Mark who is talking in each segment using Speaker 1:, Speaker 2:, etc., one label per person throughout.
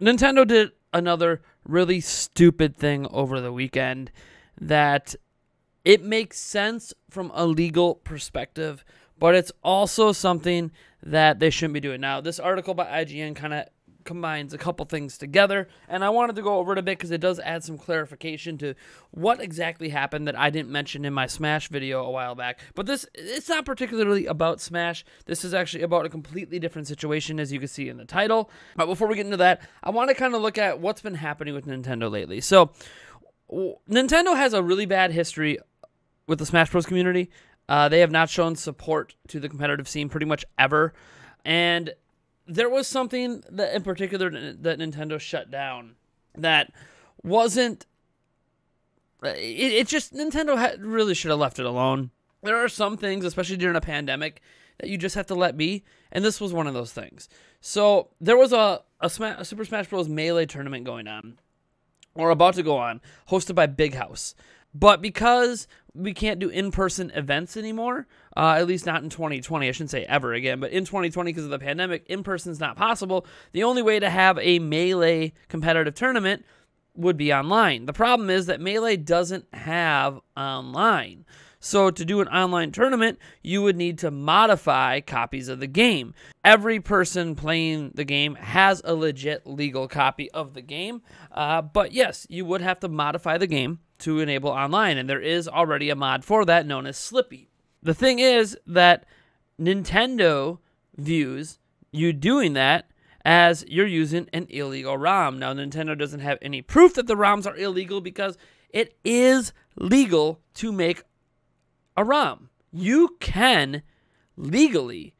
Speaker 1: Nintendo did another really stupid thing over the weekend that it makes sense from a legal perspective, but it's also something that they shouldn't be doing. Now, this article by IGN kind of combines a couple things together, and I wanted to go over it a bit because it does add some clarification to what exactly happened that I didn't mention in my Smash video a while back. But this it's not particularly about Smash. This is actually about a completely different situation, as you can see in the title. But before we get into that, I want to kind of look at what's been happening with Nintendo lately. So, Nintendo has a really bad history with the Smash Bros. community. Uh, they have not shown support to the competitive scene pretty much ever. And there was something that in particular that Nintendo shut down that wasn't uh, it, it just Nintendo had, really should have left it alone. There are some things, especially during a pandemic, that you just have to let be, and this was one of those things. So there was a a, a Super Smash Bros. Melee tournament going on, or about to go on, hosted by Big House. But because we can't do in person events anymore, uh, at least not in 2020, I shouldn't say ever again, but in 2020, because of the pandemic, in person is not possible. The only way to have a Melee competitive tournament would be online. The problem is that Melee doesn't have online. So, to do an online tournament, you would need to modify copies of the game. Every person playing the game has a legit legal copy of the game, uh, but yes, you would have to modify the game to enable online, and there is already a mod for that known as Slippi. The thing is that Nintendo views you doing that as you're using an illegal ROM. Now, Nintendo doesn't have any proof that the ROMs are illegal because it is legal to make a ROM. You can legally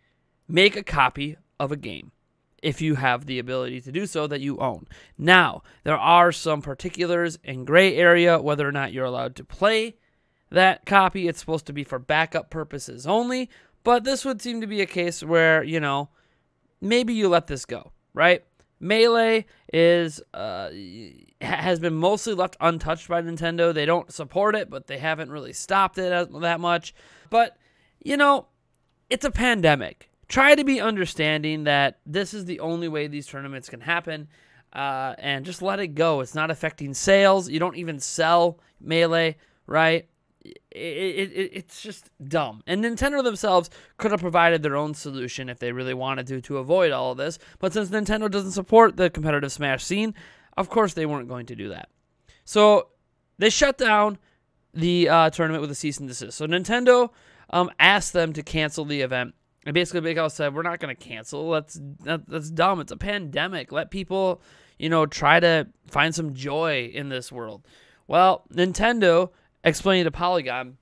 Speaker 1: make a copy of a game if you have the ability to do so that you own. Now, there are some particulars in gray area whether or not you're allowed to play that copy. It's supposed to be for backup purposes only, but this would seem to be a case where, you know, maybe you let this go, right? Melee is uh, has been mostly left untouched by Nintendo. They don't support it, but they haven't really stopped it that much. But you know, it's a pandemic. Try to be understanding that this is the only way these tournaments can happen, uh, and just let it go. It's not affecting sales. You don't even sell Melee, right? it, it, it's just dumb. And Nintendo themselves could have provided their own solution if they really wanted to to avoid all of this. But since Nintendo doesn't support the competitive Smash scene, of course they weren't going to do that. So they shut down the uh, tournament with a cease and desist. So Nintendo um, asked them to cancel the event. And basically, Big House said, "We're not going to cancel. That's that, that's dumb. It's a pandemic. Let people, you know, try to find some joy in this world." Well, Nintendo explained to Polygon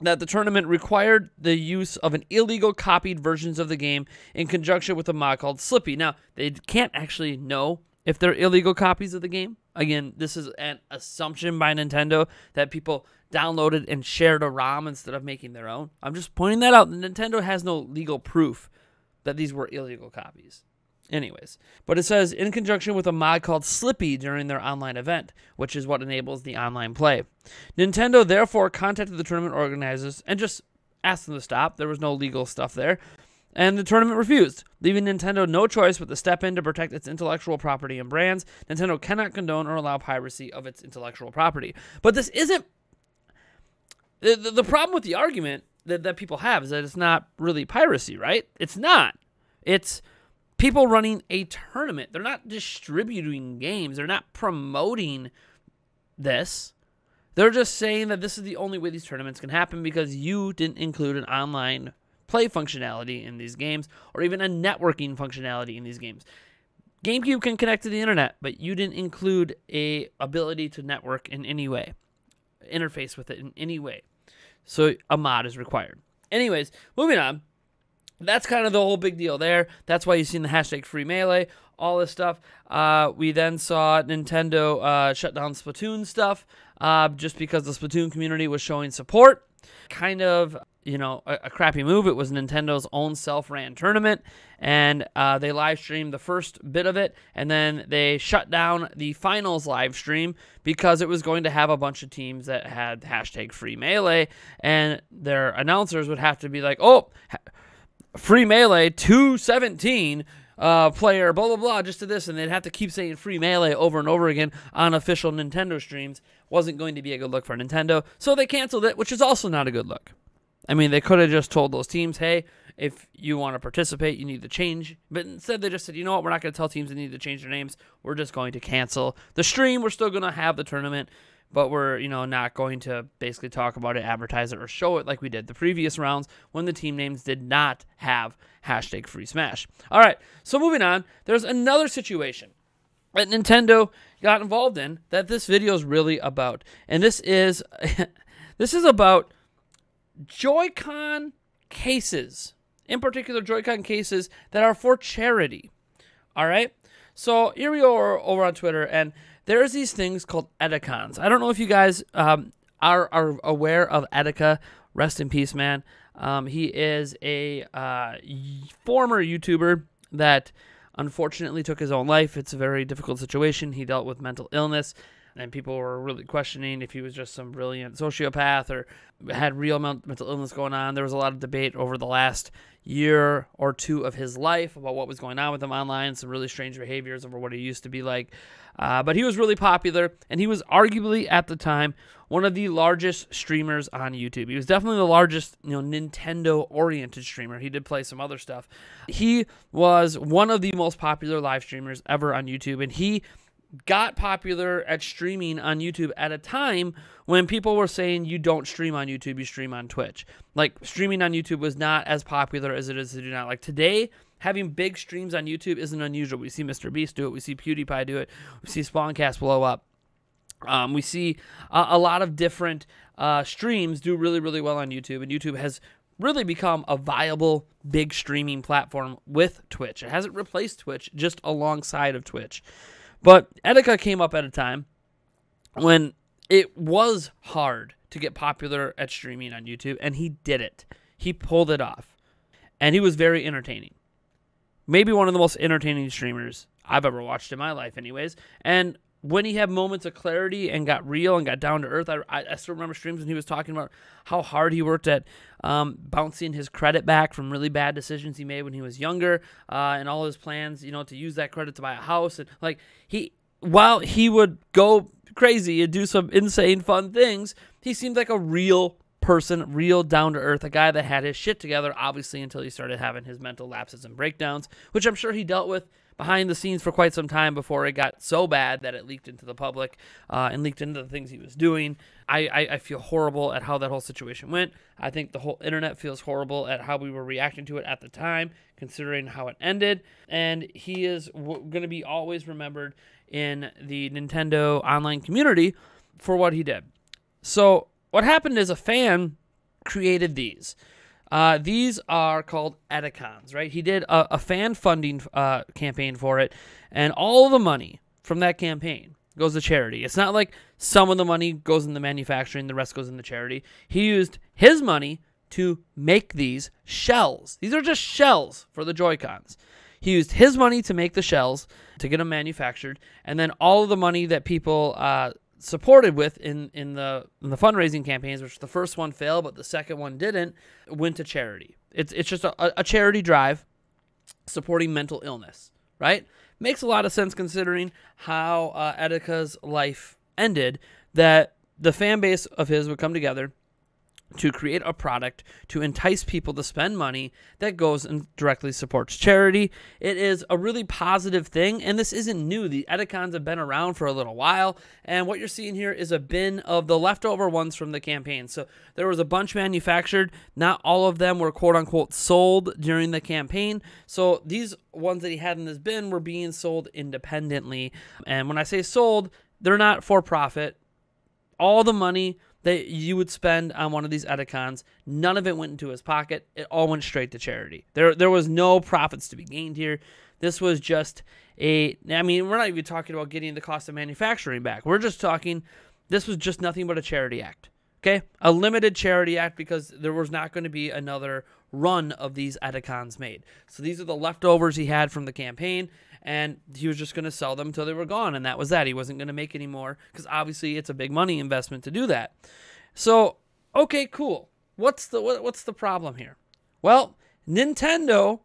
Speaker 1: that the tournament required the use of an illegal copied versions of the game in conjunction with a mod called Slippi. Now, they can't actually know if they're illegal copies of the game. Again, this is an assumption by Nintendo that people downloaded and shared a ROM instead of making their own. I'm just pointing that out. Nintendo has no legal proof that these were illegal copies. Anyways, but it says in conjunction with a mod called Slippi during their online event, which is what enables the online play. Nintendo therefore contacted the tournament organizers and just asked them to stop. There was no legal stuff there. And the tournament refused, leaving Nintendo no choice but to step in to protect its intellectual property and brands. Nintendo cannot condone or allow piracy of its intellectual property. But this isn't. The, the, problem with the argument that, that people have is that it's not really piracy, right? It's not. It's people running a tournament. They're not distributing games, they're not promoting this. They're just saying that this is the only way these tournaments can happen because you didn't include an online play functionality in these games or even a networking functionality in these games. GameCube can connect to the internet, but you didn't include a ability to network in any way, interface with it in any way. So a mod is required. Anyways, moving on that's kind of the whole big deal there. That's why you've seen the hashtag free melee, all this stuff. Uh, we then saw Nintendo uh, shut down Splatoon stuff uh, just because the Splatoon community was showing support. Kind of, you know, a, a crappy move. It was Nintendo's own self ran tournament, and uh, they live streamed the first bit of it, and then they shut down the finals live stream because it was going to have a bunch of teams that had hashtag free melee, and their announcers would have to be like, oh, free melee 217 uh, player, blah blah blah, just to this, and they'd have to keep saying free melee over and over again on official Nintendo streams. Wasn't going to be a good look for Nintendo, so they canceled it, which is also not a good look. I mean, they could have just told those teams, hey, if you want to participate, you need to change. But instead, they just said, you know what, we're not going to tell teams they need to change their names. We're just going to cancel the stream. We're still going to have the tournament, but we're, you know, not going to basically talk about it, advertise it, or show it like we did the previous rounds when the team names did not have hashtag free smash. All right, so moving on, there's another situation that Nintendo got involved in that this video is really about. And this is this is about Joy-Con cases. In particular, Joy-Con cases that are for charity. All right? So here we are over on Twitter, and there's these things called Etikons. I don't know if you guys um, are, are aware of Etika. Rest in peace, man. Um, he is a uh, former YouTuber that unfortunately took his own life. It's a very difficult situation. He dealt with mental illness, and people were really questioning if he was just some brilliant sociopath or had real mental illness going on. There was a lot of debate over the last year or two of his life about what was going on with him online, some really strange behaviors over what he used to be like. Uh, but he was really popular, and he was arguably at the time one of the largest streamers on YouTube. He was definitely the largest, you know, Nintendo-oriented streamer. He did play some other stuff. He was one of the most popular live streamers ever on YouTube, and he got popular at streaming on YouTube at a time when people were saying you don't stream on YouTube, you stream on Twitch. Like streaming on YouTube was not as popular as it is to do now. Like today, having big streams on YouTube isn't unusual. We see Mr. Beast do it, we see PewDiePie do it, we see Spawncast blow up. Um, we see a, a lot of different uh, streams do really, really well on YouTube, and YouTube has really become a viable big streaming platform with Twitch. It hasn't replaced Twitch, just alongside of Twitch. But Etika came up at a time when it was hard to get popular at streaming on YouTube, and he did it. He pulled it off. And he was very entertaining. Maybe one of the most entertaining streamers I've ever watched in my life, anyways. And when he had moments of clarity and got real and got down to earth, I, I, still remember streams when he was talking about how hard he worked at um, bouncing his credit back from really bad decisions he made when he was younger, uh, and all his plans, you know, to use that credit to buy a house. And like he, while he would go crazy and do some insane fun things, he seemed like a real person, real down to earth, a guy that had his shit together, obviously, until he started having his mental lapses and breakdowns, which I'm sure he dealt with behind the scenes for quite some time before it got so bad that it leaked into the public uh, and leaked into the things he was doing. I, I, I, feel horrible at how that whole situation went. I think the whole internet feels horrible at how we were reacting to it at the time, considering how it ended. And he is w- going to be always remembered in the Nintendo online community for what he did. So, what happened is a fan created these. Uh, these are called Etikons, right? He did a, a fan funding uh, campaign for it, and all the money from that campaign goes to charity. It's not like some of the money goes in the manufacturing, the rest goes in the charity. He used his money to make these shells. These are just shells for the Joy-Cons. He used his money to make the shells to get them manufactured, and then all of the money that people uh, supported with in in the in the fundraising campaigns, which the first one failed, but the second one didn't, went to charity. It's it's just a, a charity drive supporting mental illness, right? Makes a lot of sense considering how uh, Etika's life ended. That the fan base of his would come together to create a product to entice people to spend money that goes and directly supports charity. It is a really positive thing, and this isn't new. The Etikons have been around for a little while, and what you're seeing here is a bin of the leftover ones from the campaign. So there was a bunch manufactured. Not all of them were quote unquote sold during the campaign. So these ones that he had in this bin were being sold independently. And when I say sold, they're not for profit. All the money that you would spend on one of these Etikons. None of it went into his pocket. It all went straight to charity. There, there was no profits to be gained here. This was just a. I mean, we're not even talking about getting the cost of manufacturing back. We're just talking. This was just nothing but a charity act. Okay, a limited charity act because there was not going to be another run of these Etikons made. So these are the leftovers he had from the campaign, and he was just going to sell them until they were gone, and that was that. He wasn't going to make any more because obviously it's a big money investment to do that. So, okay, cool. What's the what, what's the problem here? Well, Nintendo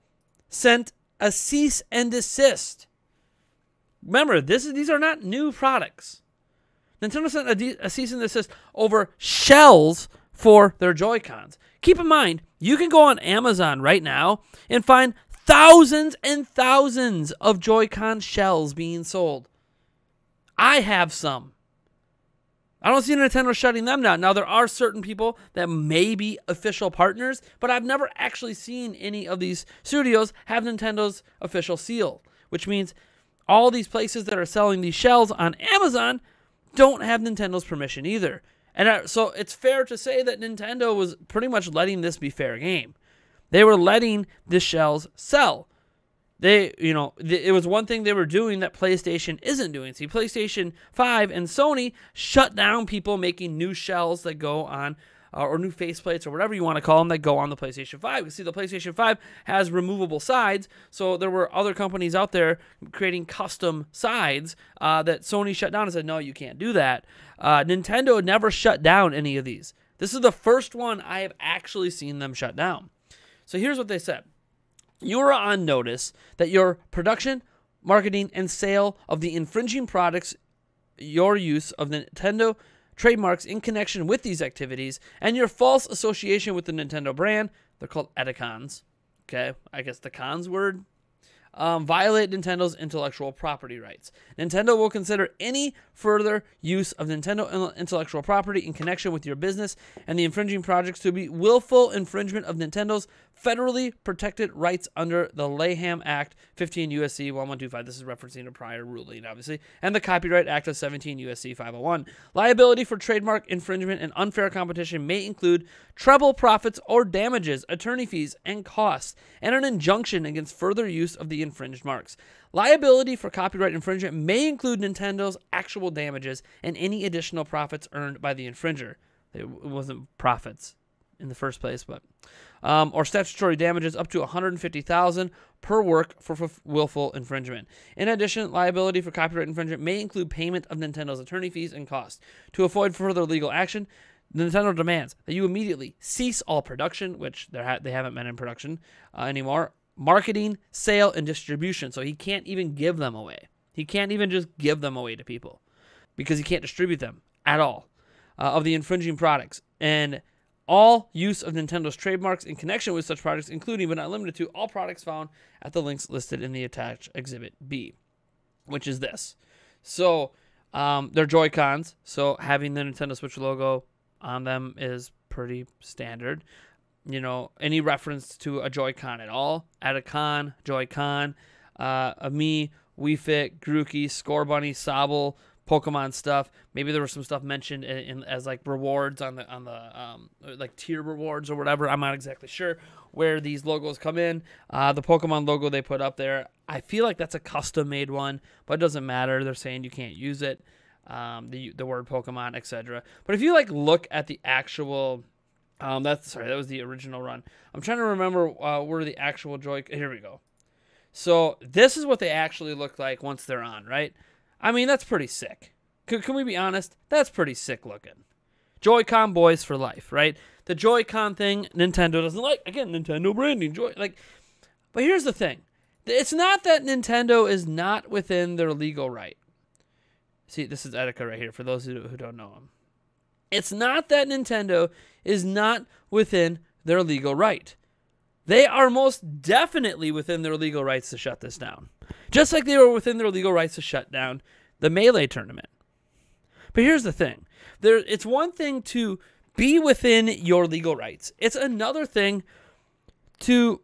Speaker 1: sent a cease and desist. Remember, this is, these are not new products. Nintendo sent a, a cease and desist over shells for their Joy-Cons. Keep in mind, you can go on Amazon right now and find thousands and thousands of Joy-Con shells being sold. I have some. I don't see Nintendo shutting them down. Now, there are certain people that may be official partners, but I've never actually seen any of these studios have Nintendo's official seal, which means all these places that are selling these shells on Amazon don't have Nintendo's permission either. And so it's fair to say that Nintendo was pretty much letting this be fair game. They were letting the shells sell. They, you know, it was one thing they were doing that PlayStation isn't doing. See, PlayStation 5 and Sony shut down people making new shells that go on uh, or new faceplates or whatever you want to call them that go on the PlayStation 5. You see, the PlayStation 5 has removable sides, so there were other companies out there creating custom sides uh, that Sony shut down and said, no, you can't do that. Uh, Nintendo never shut down any of these. This is the first one I have actually seen them shut down. So here's what they said. You are on notice that your production, marketing, and sale of the infringing products, your use of Nintendo trademarks in connection with these activities, and your false association with the Nintendo brand. They're called Etikons. Okay, I guess the cons word um, violate Nintendo's intellectual property rights. Nintendo will consider any further use of Nintendo intellectual property in connection with your business and the infringing projects to be willful infringement of Nintendo's federally protected rights under the Lanham Act 15 USC 1125. This is referencing a prior ruling, obviously, and the Copyright Act of 17 USC 501. Liability for trademark infringement and unfair competition may include treble profits or damages, attorney fees, and costs, and an injunction against further use of the infringed marks. Liability for copyright infringement may include Nintendo's actual damages and any additional profits earned by the infringer. It wasn't profits in the first place, but um, or statutory damages up to 150,000 per work for f- willful infringement. In addition, liability for copyright infringement may include payment of Nintendo's attorney fees and costs. To avoid further legal action, Nintendo demands that you immediately cease all production, which ha- they haven't been in production uh, anymore, marketing, sale, and distribution. So he can't even give them away. He can't even just give them away to people because he can't distribute them at all uh, of the infringing products. And all use of Nintendo's trademarks in connection with such products, including but not limited to all products found at the links listed in the attached Exhibit B, which is this. So um, they're Joy Cons, so having the Nintendo Switch logo on them is pretty standard. You know, any reference to a Joy-Con at all, at a con, Joy-Con, uh, a me, Wii Fit, Grookey, Scorbunny, Sobble, Pokemon stuff. Maybe there was some stuff mentioned in, in, as like rewards on the on the um, like tier rewards or whatever. I'm not exactly sure where these logos come in. Uh, the Pokemon logo they put up there, I feel like that's a custom made one, but it doesn't matter. They're saying you can't use it. Um, the the word Pokemon, etc. But if you like look at the actual um, that's sorry, that was the original run. I'm trying to remember uh, where the actual Joy. Here we go. So this is what they actually look like once they're on, right? I mean, that's pretty sick. Can, we be honest? That's pretty sick looking. Joy-Con boys for life, right? The Joy-Con thing, Nintendo doesn't like. Again, Nintendo branding, Joy. Like, but here's the thing: it's not that Nintendo is not within their legal right. See, this is Etika right here. For those who don't know him, it's not that Nintendo is not within their legal right. They are most definitely within their legal rights to shut this down. Just like they were within their legal rights to shut down the Melee tournament. But here's the thing there, it's one thing to be within your legal rights, it's another thing to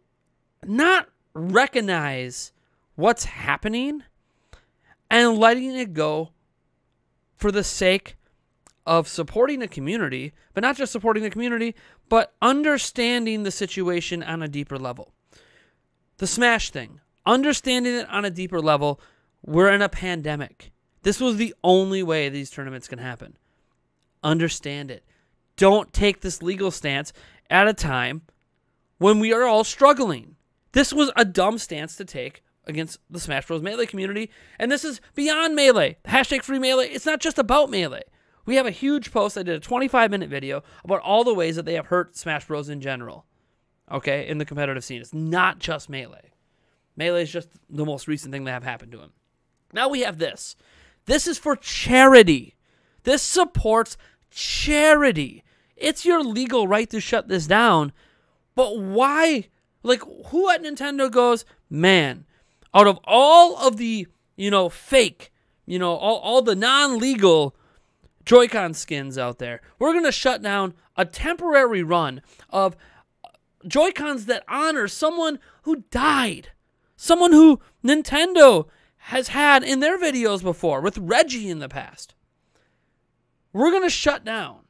Speaker 1: not recognize what's happening and letting it go for the sake of supporting the community, but not just supporting the community, but understanding the situation on a deeper level. The Smash thing, understanding it on a deeper level, we're in a pandemic. This was the only way these tournaments can happen. Understand it. Don't take this legal stance at a time when we are all struggling. This was a dumb stance to take against the Smash Bros. Melee community, and this is beyond Melee. Hashtag free Melee. It's not just about Melee. We have a huge post. I did a 25 minute video about all the ways that they have hurt Smash Bros. in general. Okay, in the competitive scene. It's not just Melee. Melee is just the most recent thing that have happened to him. Now we have this. This is for charity. This supports charity. It's your legal right to shut this down. But why? Like, who at Nintendo goes, man, out of all of the, you know, fake, you know, all, all the non legal Joy-Con skins out there, we're going to shut down a temporary run of uh, Joy-Cons that honor someone who died. Someone who Nintendo has had in their videos before with Reggie in the past. We're going to shut down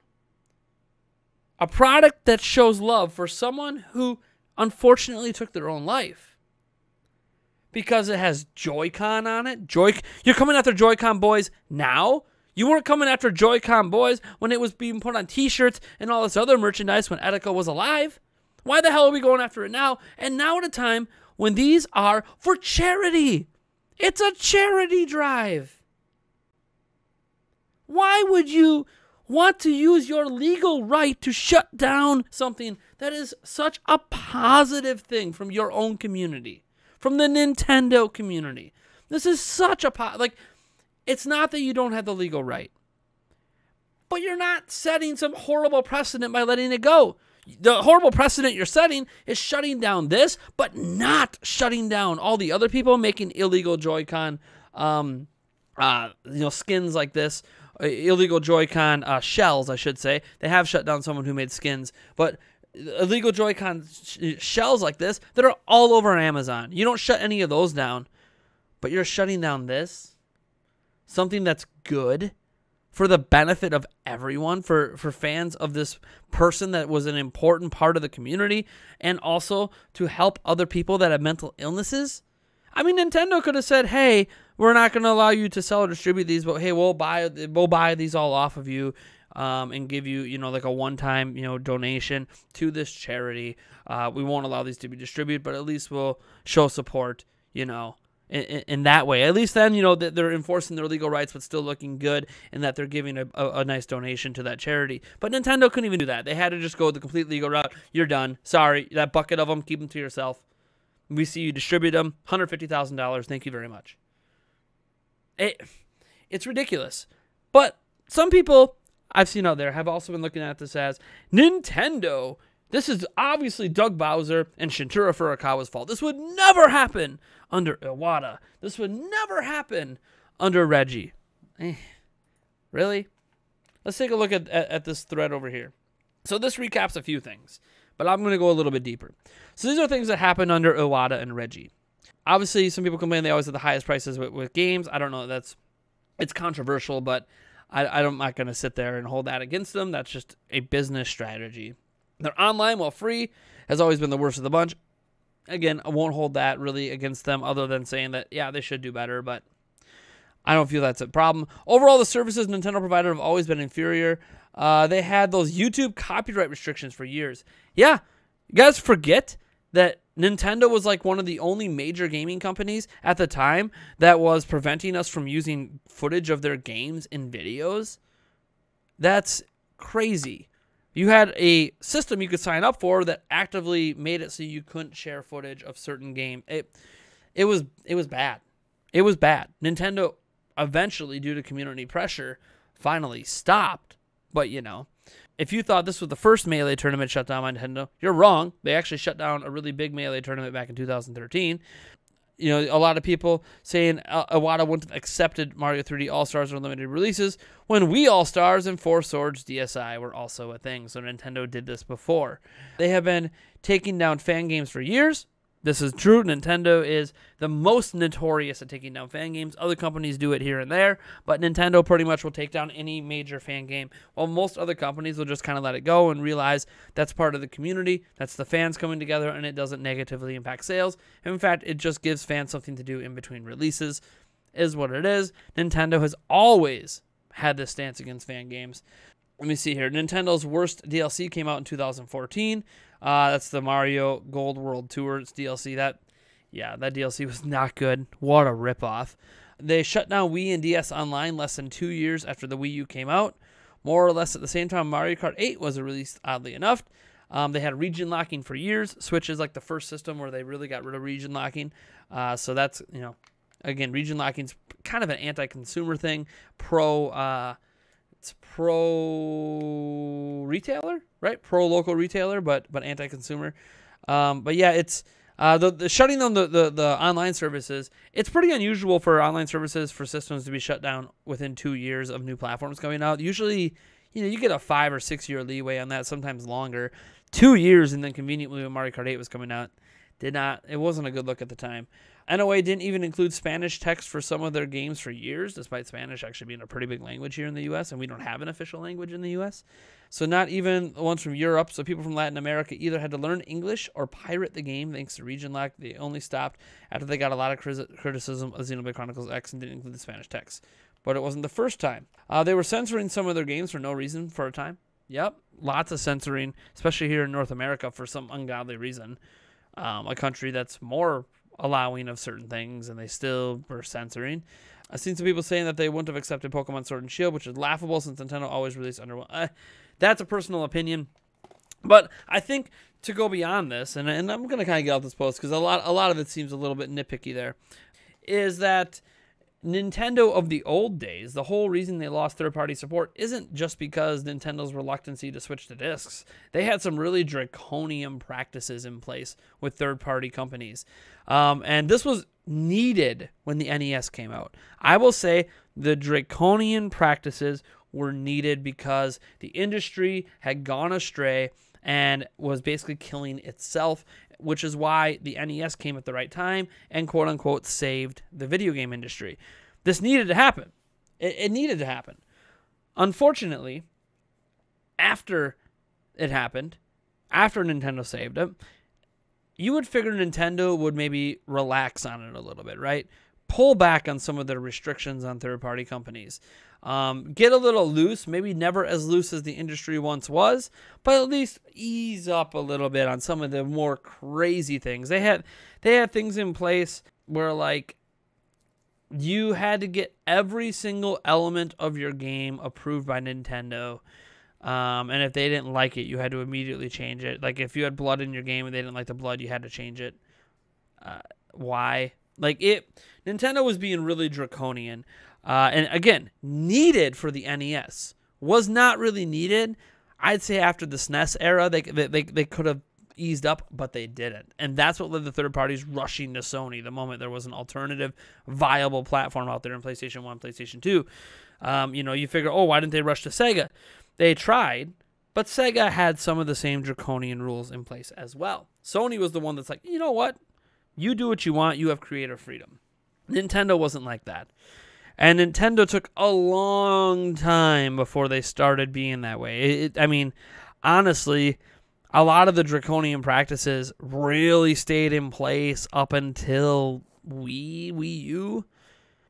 Speaker 1: a product that shows love for someone who unfortunately took their own life because it has Joy-Con on it. Joy You're coming after Joy-Con boys now? You weren't coming after Joy-Con boys when it was being put on t-shirts and all this other merchandise when Etika was alive. Why the hell are we going after it now? And now at a time when these are for charity. It's a charity drive. Why would you want to use your legal right to shut down something that is such a positive thing from your own community, from the Nintendo community? This is such a po- like it's not that you don't have the legal right. But you're not setting some horrible precedent by letting it go. The horrible precedent you're setting is shutting down this, but not shutting down all the other people making illegal Joy-Con, um, uh, you know, skins like this, uh, illegal Joy-Con uh, shells, I should say. They have shut down someone who made skins, but illegal Joy-Con sh- shells like this that are all over Amazon. You don't shut any of those down, but you're shutting down this, something that's good for the benefit of everyone, for, for fans of this person that was an important part of the community, and also to help other people that have mental illnesses. I mean, Nintendo could have said, "Hey, we're not going to allow you to sell or distribute these, but hey, we'll buy we'll buy these all off of you." Um, and give you, you know, like a one-time, you know, donation to this charity. Uh, we won't allow these to be distributed, but at least we'll show support, you know, in, in, that way. At least then, you know, that they're enforcing their legal rights, but still looking good, and that they're giving a, a, a, nice donation to that charity. But Nintendo couldn't even do that. They had to just go the complete legal route. You're done. Sorry, that bucket of them, keep them to yourself. We see you distribute them, hundred fifty thousand dollars. Thank you very much. It, it's ridiculous, but some people I've seen out there have also been looking at this as Nintendo this is obviously Doug Bowser and Shuntaro Furukawa's fault. This would never happen under Iwata. This would never happen under Reggie. Eh, really? Let's take a look at, at, at this thread over here. So this recaps a few things, but I'm going to go a little bit deeper. So these are things that happened under Iwata and Reggie. Obviously, some people complain they always have the highest prices with, with games. I don't know. That's it's controversial, but I, I'm not going to sit there and hold that against them. That's just a business strategy. They're online while free has always been the worst of the bunch. Again, I won't hold that really against them other than saying that, yeah, they should do better, but I don't feel that's a problem. Overall, the services Nintendo provided have always been inferior. Uh, they had those YouTube copyright restrictions for years. Yeah, you guys forget that Nintendo was like one of the only major gaming companies at the time that was preventing us from using footage of their games in videos. That's crazy. You had a system you could sign up for that actively made it so you couldn't share footage of certain game. It it was it was bad. It was bad. Nintendo eventually due to community pressure finally stopped. But you know, if you thought this was the first Melee tournament shut down by Nintendo, you're wrong. They actually shut down a really big Melee tournament back in 2013 you know, a lot of people saying uh, Iwata wouldn't have accepted Mario 3D All Stars or limited releases when Wii All Stars and Four Swords DSi were also a thing. So Nintendo did this before. They have been taking down fan games for years. This is true. Nintendo is the most notorious at taking down fan games. Other companies do it here and there, but Nintendo pretty much will take down any major fan game, while most other companies will just kind of let it go and realize that's part of the community, that's the fans coming together, and it doesn't negatively impact sales. In fact, it just gives fans something to do in between releases, is what it is. Nintendo has always had this stance against fan games. Let me see here. Nintendo's worst DLC came out in 2014. Uh, that's the Mario Golf World Tour DLC. That, yeah, that DLC was not good. What a ripoff. They shut down Wii and DS Online less than two years after the Wii U came out. More or less at the same time, Mario Kart 8 was released, oddly enough. Um, they had region locking for years. Switch is like the first system where they really got rid of region locking. Uh, so that's you know, again, region locking's kind of an anti-consumer thing. Pro, uh, it's pro retailer, right? Pro local retailer, but but anti-consumer. Um, but yeah, it's uh, the, the shutting down the, the, the online services. It's pretty unusual for online services for systems to be shut down within two years of new platforms coming out. Usually, you know, you get a five or six year leeway on that, sometimes longer. Two years, and then conveniently when Mario Kart 8 was coming out, did not. It wasn't a good look at the time. NOA didn't even include Spanish text for some of their games for years, despite Spanish actually being a pretty big language here in the U.S. and we don't have an official language in the U.S. So not even the ones from Europe. So people from Latin America either had to learn English or pirate the game thanks to region lock. They only stopped after they got a lot of criticism of Xenoblade Chronicles X and didn't include the Spanish text. But it wasn't the first time. Uh, they were censoring some of their games for no reason for a time. Yep, lots of censoring, especially here in North America for some ungodly reason. Um, a country that's more allowing of certain things, and they still were censoring. I've seen some people saying that they wouldn't have accepted Pokemon Sword and Shield, which is laughable since Nintendo always released under. Uh, that's a personal opinion, but I think to go beyond this, and, and I'm gonna kind of get off this post because a lot a lot of it seems a little bit nitpicky. There is that Nintendo of the old days, the whole reason they lost third party support isn't just because Nintendo's reluctancy to switch to discs. They had some really draconian practices in place with third party companies. Um, and this was needed when the NES came out. I will say the draconian practices were needed because the industry had gone astray and was basically killing itself which is why the NES came at the right time and quote unquote saved the video game industry. This needed to happen. It, it needed to happen. Unfortunately, after it happened, after Nintendo saved it, you would figure Nintendo would maybe relax on it a little bit, right? Pull back on some of the restrictions on third party companies. Um, get a little loose, maybe never as loose as the industry once was, but at least ease up a little bit on some of the more crazy things. They had they had things in place where like you had to get every single element of your game approved by Nintendo. Um, and if they didn't like it, you had to immediately change it. Like if you had blood in your game and they didn't like the blood, you had to change it. Uh, why? Like it, Nintendo was being really draconian. Uh, and again, needed for the NES was not really needed. I'd say after the SNES era, they they they, they could have eased up, but they didn't, and that's what led the third parties rushing to Sony the moment there was an alternative, viable platform out there in PlayStation One, PlayStation Two. Um, you know, you figure, oh, why didn't they rush to Sega? They tried, but Sega had some of the same draconian rules in place as well. Sony was the one that's like, you know what? You do what you want. You have creative freedom. Nintendo wasn't like that. And Nintendo took a long time before they started being that way. It, I mean, honestly, a lot of the draconian practices really stayed in place up until Wii, Wii U.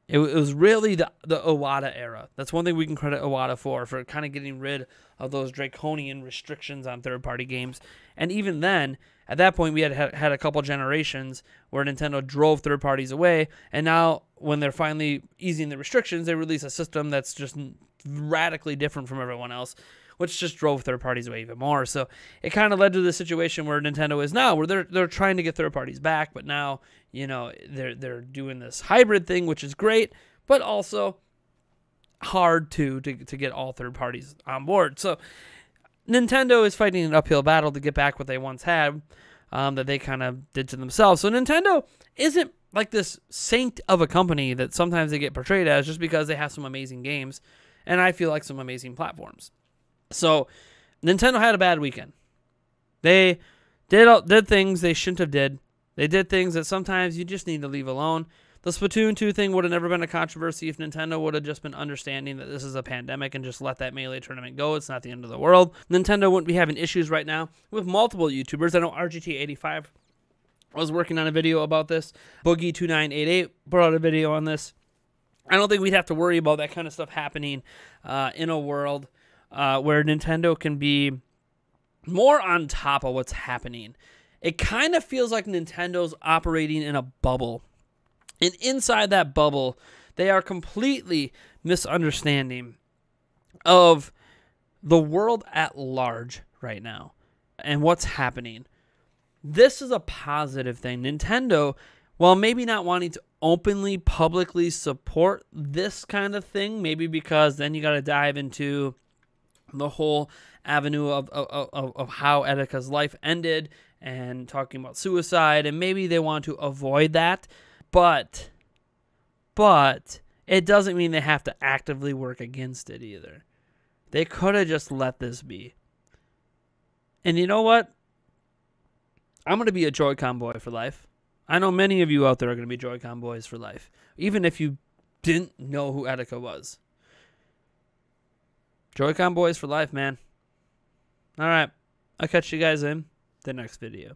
Speaker 1: It, it was really the the Iwata era. That's one thing we can credit Iwata for for kind of getting rid of those draconian restrictions on third party games. And even then, at that point, we had had a couple generations where Nintendo drove third parties away, and now when they're finally easing the restrictions, they release a system that's just radically different from everyone else, which just drove third parties away even more. So it kind of led to the situation where Nintendo is now, where they're they're trying to get third parties back, but now you know they're they're doing this hybrid thing, which is great, but also hard to to to get all third parties on board. So Nintendo is fighting an uphill battle to get back what they once had um, that they kind of did to themselves. So Nintendo isn't like this saint of a company that sometimes they get portrayed as just because they have some amazing games and I feel like some amazing platforms. So Nintendo had a bad weekend. They did did things they shouldn't have did. They did things that sometimes you just need to leave alone. The Splatoon 2 thing would have never been a controversy if Nintendo would have just been understanding that this is a pandemic and just let that Melee tournament go. It's not the end of the world. Nintendo wouldn't be having issues right now with multiple YouTubers. I know RGT85 was working on a video about this. Boogie2988 brought out a video on this. I don't think we'd have to worry about that kind of stuff happening uh, in a world uh, where Nintendo can be more on top of what's happening. It kind of feels like Nintendo's operating in a bubble and inside that bubble, they are completely misunderstanding of the world at large right now. and what's happening. This is a positive thing. Nintendo, while maybe not wanting to openly, publicly support this kind of thing, maybe because then you got to dive into the whole avenue of, of, of, of how Etika's life ended and talking about suicide, and maybe they want to avoid that. But, but, it doesn't mean they have to actively work against it either. They could have just let this be. And you know what? I'm going to be a Joy-Con boy for life. I know many of you out there are going to be Joy-Con boys for life, even if you didn't know who Etika was. Joy-Con boys for life, man. All right. I'll catch you guys in the next video.